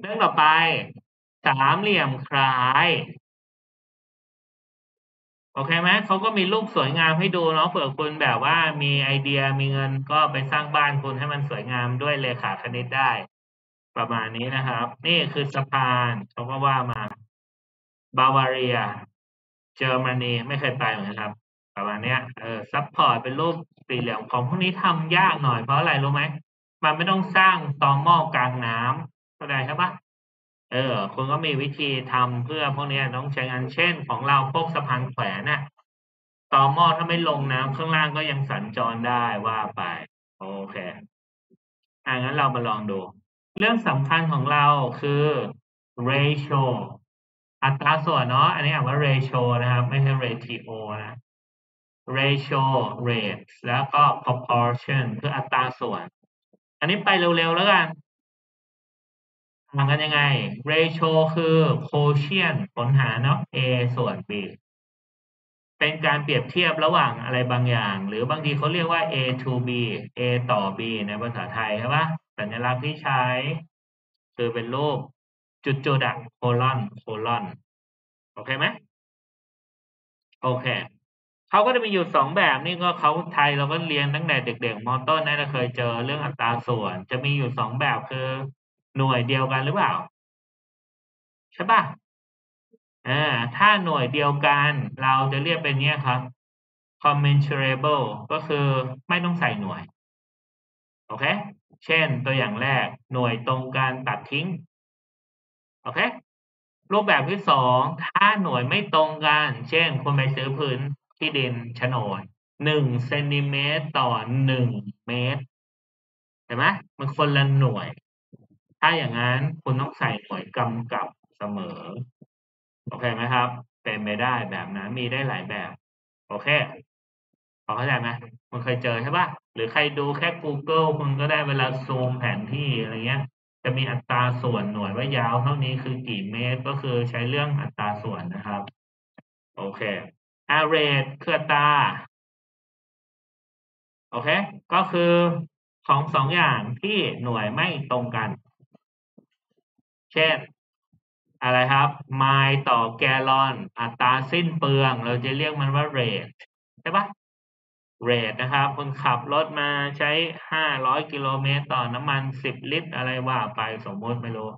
เรื่องต่อไป สามเหลี่ยมคล้ายโอเคไหมเขาก็มีรูปสวยงามให้ดูเนาะเผื่อคุณแบบว่ามีไอเดียมีเงินก็ไปสร้างบ้านคุณให้มันสวยงามด้วยเรขาคณิตได้ ประมาณนี้นะครับ นี่คือสะพานเขาก็ว่ามาบาวาเรียเยอรมนีไม่เคยไปเหมือนกันครับ ประมาณเนี้ยเออ support เป็นรูปสี่เหลี่ยมของพวกนี้ทำยากหน่อยเพราะอะไรรู้ไหมมันไม่ต้องสร้างตอหม้อกลางน้ำเข้า ใจใช่ปะเออ คุณก็มีวิธีทำเพื่อพวกนี้ต้องใช้งานเช่น ของเราพวกสะพานแขวนน่ะต่อหม้อถ้าไม่ลงน้ำข้างล่างก็ยังสัญจรได้ว่าไป โอเคอ่างั้นเรามาลองดู เรื่องสำคัญของเราคือ ratio อัตราส่วนเนาะอันนี้อ่านว่า ratio นะครับ ไม่ใช่ ratio นะ ratio rate แล้วก็ proportion คืออัตราส่วน อันนี้ไปเร็วๆแล้วกัน ต่างกันยังไง ratio คือ quotient ผลหารเนาะ a ส่วน b เป็นการเปรียบเทียบระหว่างอะไรบางอย่าง หรือบางทีเขาเรียกว่า a to b a ต่อ b ในภาษาไทยใช่ปะสัญลักษณ์ที่ใช้ คือเป็นรูปจุดๆอะโคลอนโคลอนโอเคไหมโอเคเขาก็จะมีอยู่สองแบบนี่ก็เขาไทยเราก็เรียนตั้งแต่เด็กๆมอต้นน่าจะเคยเจอเรื่องอัตราส่วน จะมีอยู่สองแบบคือ หน่วยเดียวกันหรือเปล่า ใช่ปะอ่าถ้าหน่วยเดียวกัน เราจะเรียกเป็นเนี้ยครับ commensurable ก็คือไม่ต้องใส่หน่วย โอเค เช่นตัวอย่างแรกหน่วยตรงการตัดทิ้ง โอเค รูปแบบที่สองถ้าหน่วยไม่ตรงกัน เช่นคุณไปซื้อพื้นที่ดินโฉนดหนึ่งเซนติเมตรต่อหนึ่งเมตรเห็นไหมมันคนละหน่วย ถ้าอย่างนั้นคุณต้องใส่หน่วยกำกับเสมอ โอเคไหมครับ เป็นไปได้แบบนั้นมีได้หลายแบบ โอเคพอเข้าใจไหมมันเคยเจอใช่ปะหรือใครดูแค่ Google คุณก็ได้เวลาซูมแผนที่อะไรเงี้ย จะมีอัตราส่วนหน่วยว่ายาวเท่านี้คือกี่เมตรก็คือใช้เรื่องอัตราส่วนนะครับ โอเค average คืออัตราโอเค ก็คือของสองอย่างที่หน่วยไม่ตรงกัน เช่น อะไรครับไมล์ต่อแกลลอน อัตราสิ้นเปลือง เราจะเรียกมันว่าเรทใช่ปะเรทนะครับคุณขับรถมาใช้ห้าร้อยกิโลเมตรต่อน้ำมันสิบลิตร อะไรว่าไปสมมติไม่รู้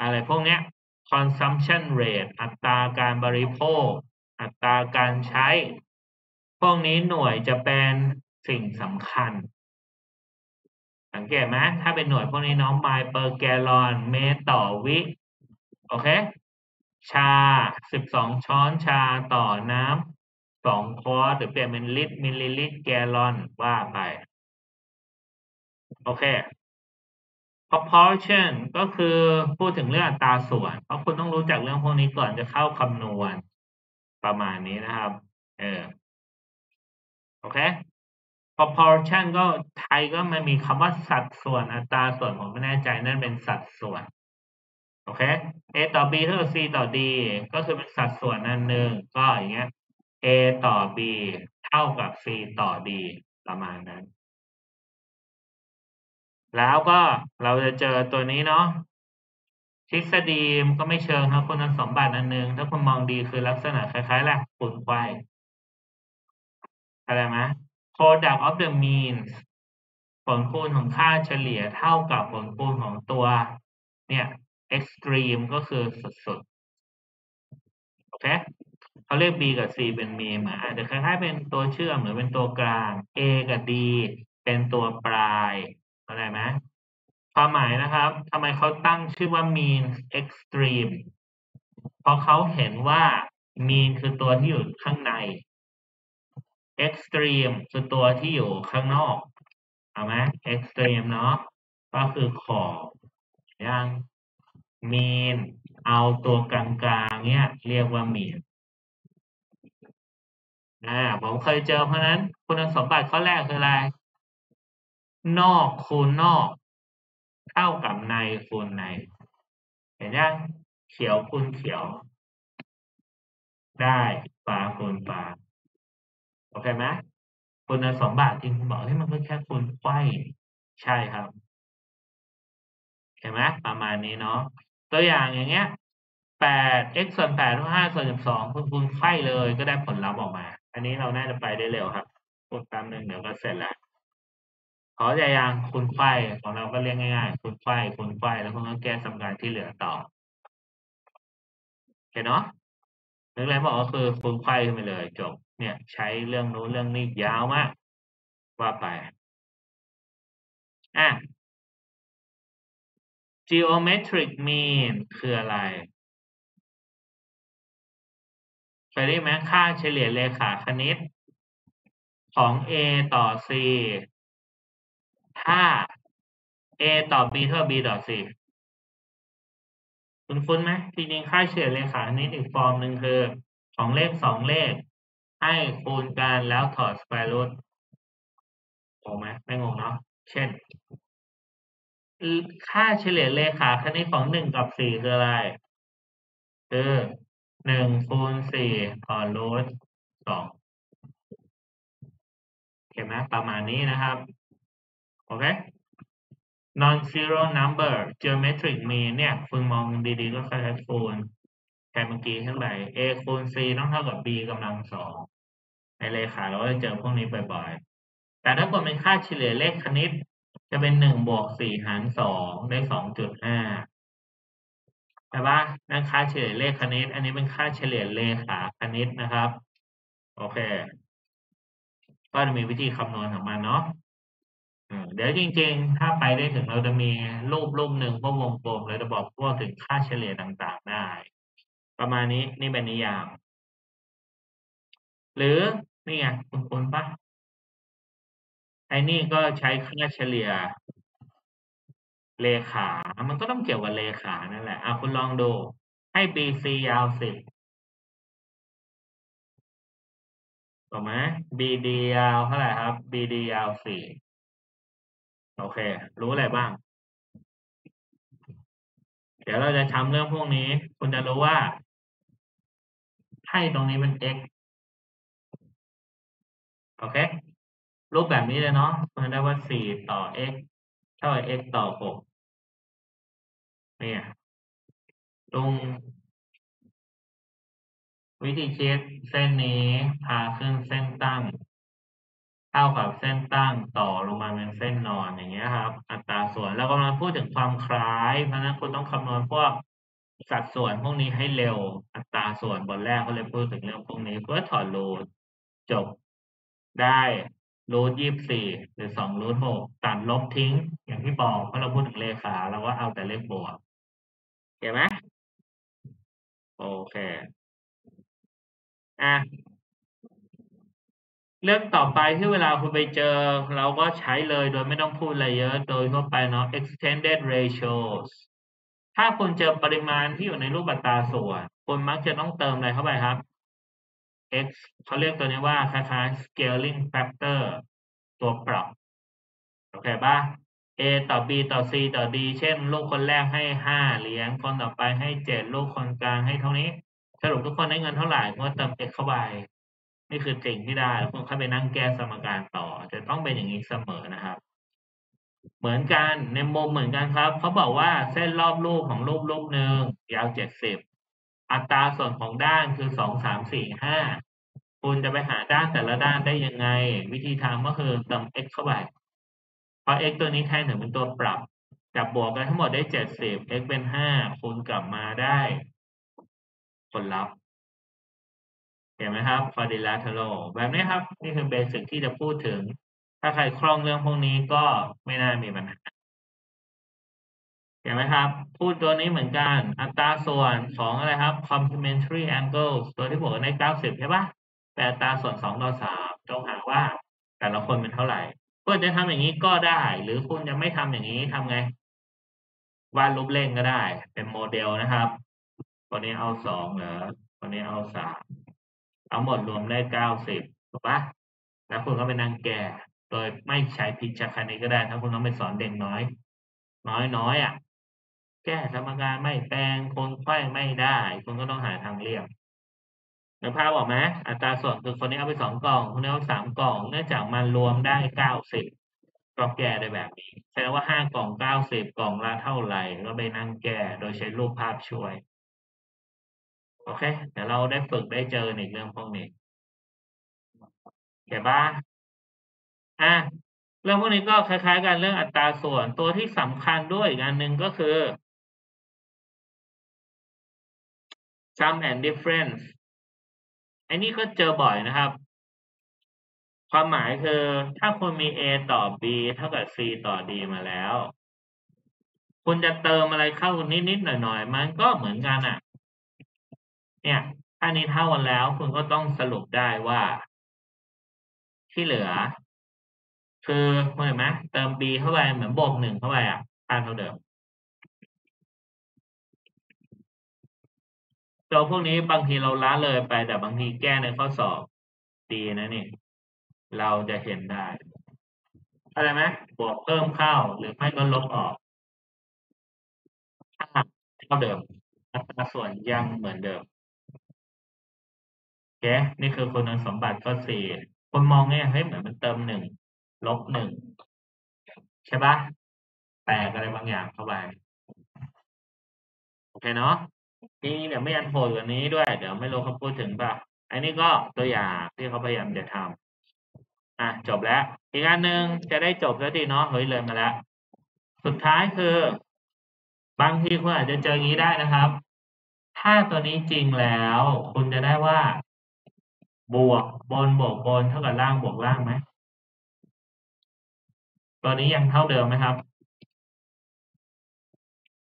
อะไรพวกเนี้ย consumption rate อัตราการบริโภค อัตราการใช้ พวกนี้หน่วยจะเป็นสิ่งสำคัญ สังเกตไหมถ้าเป็นหน่วยพวกนี้น้องไมล์ per gallon เมตรต่อวิ โอเค ชาสิบสองช้อนชาต่อน้ำสองควอตหรือเปลี่ยนเป็นลิตรมิลลิลิตรแกลลอนว่าไป โอเค proportion ก็คือพูดถึงเรื่องอัตราส่วน เพราะคุณต้องรู้จักเรื่องพวกนี้ก่อนจะเข้าคำนวณประมาณนี้นะครับ เออ โอเค proportion ก็ไทยก็มันมีคำว่าสัดส่วนอัตราส่วนผมไม่แน่ใจนั่นเป็นสัดส่วน โอเค a ต่อ b เท่ากับ c ต่อ d ก็คือเป็นสัดส่วนนั่นหนึ่งก็อย่างเงี้ย a ต่อ b เท่ากับ c ต่อ d ประมาณนั้น แล้วก็เราจะเจอตัวนี้เนาะทฤษฎีก็ไม่เชิงครับคุณสมบัติอันหนึ่งถ้าคุณมองดีคือลักษณะคล้ายๆแหละฝุ่นไฟอะไรไหม product of the mean ผลคูณของค่าเฉลี่ยเท่ากับผลคูณของตัวเนี่ย extreme ก็คือสุดๆ โอเคเขาเรียก b กับ c เป็นมีมอาจจะคล้ายๆ เป็นตัวเชื่อมหรือเป็นตัวกลาง a กับ d เป็นตัวปลายเข้าใจไหมความหมายนะครับทำไมเขาตั้งชื่อว่า mean extreme เพราะเขาเห็นว่า mean คือตัวที่อยู่ข้างใน extreme คือตัวที่อยู่ข้างนอกเอาไหม extreme เนาะก็คือขอบยัง mean เอาตัวกลางๆเนี่ยเรียกว่า mean อ่าผมเคยเจอเพราะนั้น คุณสมบัติข้อแรกคืออะไร นอกคูณนอก เท่ากับในคูณใน เห็นยังเขียวคูณเขียว ได้ฟ้าคูณฟ้า โอเคไหมคุณสมบัติที่คุณบอกให้มันก็แค่คูณไข้ใช่ครับเคเห็นไหมประมาณนี้เนาะตัวอย่างอย่างเงี้ยแปด x ส่วนแปดเท่าห้าส่วนสิบสองคุณคูณไข่เลยก็ได้ผลลัพธ์ออกมา อันนี้เราน่าจะไปได้เร็วครับกดแป๊บนึงเดี๋ยวก็เสร็จแล้วขอใจยังคูณไข่ของเราก็เรียกง่ายๆคูณไข่คูณไข่แล้วคุณก็แก้สมการที่เหลือต่อโอเคเนาะ นึกอะไรบอกก็คือคูณไข่ขึ้นไปเลยจบเนี่ย ใช้เรื่องนู้นเรื่องนี้ยาวมาก ว่าไปอะ geometric mean คืออะไรเคยได้ไหมค่าเฉลี่ยเลขาคณิต ของ a ต่อ c ถ้า a ต่อ b เท่า b ต่อ c คุณคุ้นไหมจริงๆค่าเฉลี่ยเลขาคณิตอีกฟอร์มหนึ่งคือ ของเลขสองเลข ให้คูณกันแล้วถอด square root งงไหมไม่งงเนาะเช่น ค่าเฉลี่ยเลขาคณิตของหนึ่งกับสี่คืออะไร คือหนึ่งคูณสี่ต่อรูทสองเห็นไหมประมาณนี้นะครับ โอเค non zero number geometric mean เนี่ยคุณมองดีๆก็คล้ายๆคูณแค่เมื่อกี้ขึ้นไป a คูณ c ต้องเท่ากับ b กำลังสองในเลขาเราก็จะเจอพวกนี้บ่อยๆ แต่ถ้าเกิดเป็นค่าเฉลี่ยเลขคณิต จะเป็นหนึ่งบวกสี่หารสองได้สองจุดห้าใช่ปะนั่นค่าเฉลี่ยเลขคณิต อันนี้เป็นค่าเฉลี่ยเลขาคณิตนะครับ โอเค ก็จะมีวิธีคำนวณของมันเนาะ เดี๋ยวจริงๆ ถ้าไปได้ถึงเราจะมีรูปรูปหนึ่งพวกวงกลมเราจะบอกพวกถึงค่าเฉลี่ยต่างๆได้ ประมาณนี้นี่เป็นนิยาม หรือนี่ไงคุณคุณปะไอ้นี่ก็ใช้ค่าเฉลี่ย เลขา มันก็ต้องเกี่ยวกับเลขานั่นแหละอะคุณลองดู ให้ BC ยาวสิบถูกไหม BD ยาวเท่าไหร่ครับ BD ยาวสี่ โอเค รู้อะไรบ้าง เดี๋ยวเราจะทำเรื่องพวกนี้ คุณจะรู้ว่า ให้ตรงนี้เป็น x โอเค รูปแบบนี้เลยเนาะมันได้ว่าสี่ต่อ x เท่ากับ x ต่อหกเนี่ย ตรง วิธีเช็คเส้นนี้พาขึ้นเส้นตั้ง เท่ากับเส้นตั้งต่อลงมาเป็นเส้นนอนอย่างเงี้ยครับ อัตราส่วนเรากำลังพูดถึงความคล้าย เพราะนั้นคุณต้องคำนวณพวกสัดส่วนพวกนี้ให้เร็ว อัตราส่วนบนแรกเขาเลยพูดถึงเรื่องพวกนี้เพื่อถอดรูทจบได้รูทยี่สี่หรือสองรูทหกตัดลบทิ้ง อย่างที่บอกเพราะเราพูดถึงเลขาเราก็เอาแต่เลขบวกเห็นไหมโอเคอะ เรื่องต่อไปที่เวลาคุณไปเจอ เราก็ใช้เลยโดยไม่ต้องพูดอะไรเยอะโดยทั่วไปเนาะ extended ratios ถ้าคุณเจอปริมาณที่อยู่ในรูปอัตราส่วน คุณมักจะต้องเติมอะไรเข้าไปครับ x เขาเรียกตัวนี้ว่าคล้ายๆ scaling factor ตัวปรับโอเคปะ a ต่อ b ต่อ c ต่อ d เช่น ลูกคนแรกให้ห้าเหรียญคนต่อไปให้เจ็ดลูกคนกลางให้เท่านี้ สรุปทุกคนได้เงินเท่าไหร่ก็เติม x เข้าไป นี่คือสิ่งที่ได้แล้วคุณเข้าไปนั่งแก้สมการต่อ จะต้องเป็นอย่างนี้เสมอนะครับ เหมือนกันในมุมเหมือนกันครับเขาบอกว่าเส้นรอบรูปของรูปรูปหนึ่งยาวเจ็ดสิบอัตราส่วนของด้านคือสองสามสี่ห้าคุณจะไปหาด้านแต่ละด้านได้ยังไง วิธีทำก็คือเติม x เข้าไปเพราะ x ตัวนี้แทนถึงเป็นตัวปรับจับบวกกันทั้งหมดได้เจ็ดสิบ x เป็นห้าคูณกลับมาได้ผลลัพธ์ เห็นไหมครับ quadrilateral แบบนี้ครับ นี่คือเบสิกที่จะพูดถึง ถ้าใครคล่องเรื่องพวกนี้ก็ไม่น่ามีปัญหาเห็นไหมครับ พูดตัวนี้เหมือนกัน อัตราส่วนของอะไรครับ complementary angles ตัวที่บวกกันได้เก้าสิบใช่ปะแปอัตราส่วนสองต่อสามจงหาว่าแต่ละคนเป็นเท่าไหร่ก็จะทำอย่างนี้ก็ได้ หรือคุณจะไม่ทำอย่างนี้ทำไง วาดรูปเล่นก็ได้ เป็นโมเดลนะครับตัวนี้เอาสองเหรอตัวนี้เอาสาม เอาหมดรวมได้เก้าสิบถูกปะแล้วคุณก็ไปนั่งแก้โดยไม่ใช้พิจารณาก็ได้ ถ้าคุณต้องไปสอนเด็กน้อย น้อยน้อยอะ แก้สมการไม่แปลงคนไข้ไม่ได้ คุณก็ต้องหาทางเลี่ยงนึกภาพออกไหมอัตราส่วนคือคนนี้เอาไปสองกล่อง คนนี้เอาสามกล่อง เนื่องจากมันรวมได้เก้าสิบก็แก้ได้แบบนี้แสดงว่าห้ากล่องเก้าสิบกล่องละเท่าไหร่ ก็ไปนั่งแก้ โดยใช้รูปภาพช่วย โอเคเดี๋ยวเราได้ฝึกได้เจอในเรื่องพวกนี้เห็นปะอะเรื่องพวกนี้ก็คล้ายๆกันเรื่องอัตราส่วนตัวที่สำคัญด้วยอีกอันหนึ่งก็คือ sum and difference อันนี้ก็เจอบ่อยนะครับ ความหมายคือถ้าคุณมี a ต่อ b เท่ากับ c ต่อ d มาแล้ว คุณจะเติมอะไรเข้านิดๆหน่อยๆ มันก็เหมือนกันอะ เนี่ยถ้านี้เท่ากันแล้วคุณก็ต้องสรุปได้ว่า ที่เหลือ คือเห็นไหมเติม b เข้าไปเหมือนบวกหนึ่งเข้าไปอะค่าเท่าเดิมตัวพวกนี้บางทีเราละเลยไป แต่บางทีแก้ในข้อสอบดีนะนี่ เราจะเห็นได้อะไรไหมบวกเพิ่มเข้าหรือไม่ก็ลบออกค่าเท่าเดิมอัตราส่วนยังเหมือนเดิม เคนี่คือคุณสมบัติข้อสี่คนมองเนี่ยเฮ้ยเหมือนมันเติมหนึ่งลบหนึ่งใช่ปะแตกอะไรบางอย่างเข้าไปโอเคเนาะทีนี้เดี๋ยวไม่ยันโหดกว่านี้ด้วย เดี๋ยวไม่รู้เขาพูดถึงป่ะอันนี้ก็ตัวอย่างที่เขาพยายามจะทำอะจบแล้ว อีกอันหนึ่งจะได้จบแล้วดีเนาะเฮ้ยเลยมาแล้ว สุดท้ายคือ บางทีคุณอาจจะเจออย่างนี้ได้นะครับ ถ้าตัวนี้จริงแล้ว คุณจะได้ว่า บวกบนบวกบนเท่ากับล่างบวกล่างไหมตัวนี้ยังเท่าเดิมไหมครับ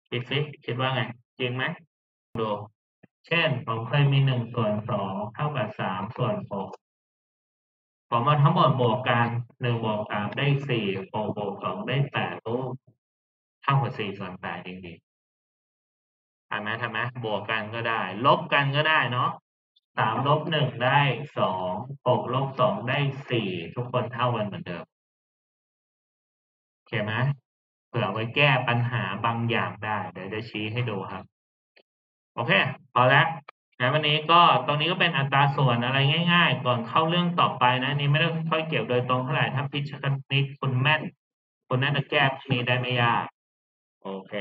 คิดสิคิดว่าไง จริงไหมดูเช่น ผมเคยมีหนึ่งส่วนสองเท่ากับสามส่วนหกผมมาทั้งหมดบวกกันหนึ่งบวกสามได้สี่หกบวกสองได้แปดรูปเท่ากับสี่ส่วนแปดจริงๆทำไหมทำไหมบวกกันก็ได้ ลบกันก็ได้เนาะ สามลบหนึ่งได้สองหกลบสองได้สี่ทุกคนเท่ากันเหมือนเดิมโอเคไหมเผื่อไว้แก้ปัญหาบางอย่างได้ เดี๋ยวจะชี้ให้ดูครับ โอเค พอแล้วนะวันนี้ก็ตรงนี้ก็เป็นอัตราส่วนอะไรง่าย ๆ ก่อนเข้าเรื่องต่อไปนะนี่ไม่ได้ค่อยเกี่ยวโดยตรงเท่าไหร่ถ้าพิชคณิตคุณแม่นคุณน่าจะแก้พวกนี้ได้ไม่ยาก โอเค